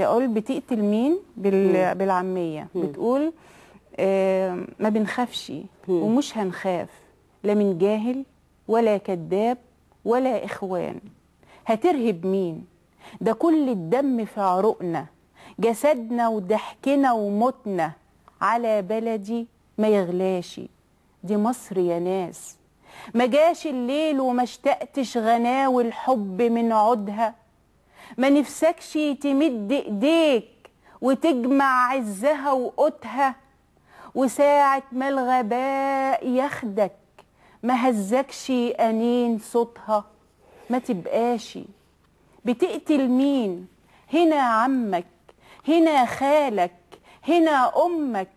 أقول بتقتل مين؟ بال... بالعامية. بتقول آه ما بنخافش ومش هنخاف لا من جاهل ولا كذاب ولا إخوان. هترهب مين؟ ده كل الدم في عروقنا جسدنا وضحكنا وموتنا على بلدي ما يغلاش. دي مصر يا ناس. ما جاش الليل وما اشتقتش غناوي الحب من عودها. ما نفسكش تمد إيديك وتجمع عزها وقوتها وساعة ما الغباء ياخدك ما هزكش أنين صوتها. ما تبقاش. بتقتل مين؟ هنا عمك هنا خالك هنا أمك.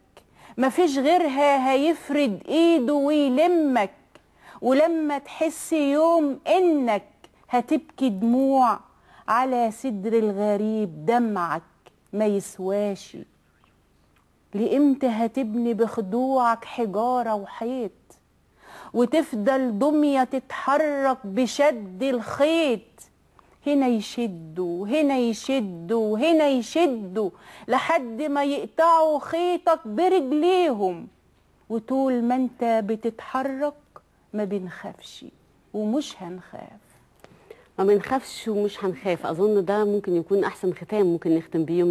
مفيش غيرها هيفرد إيده ويلمك ولما تحس يوم إنك هتبكي دموع. على صدر الغريب دمعك ما يسواش. لإمتى هتبني بخضوعك حجارة وحيط؟ وتفضل دمية تتحرك بشد الخيط. هنا يشدوا هنا يشدوا هنا يشدوا لحد ما يقطعوا خيطك برجليهم. وطول ما انت بتتحرك ما بنخافش ومش هنخاف. ما بنخافش ومش هنخاف. أظن ده ممكن يكون أحسن ختام ممكن نختم بيه.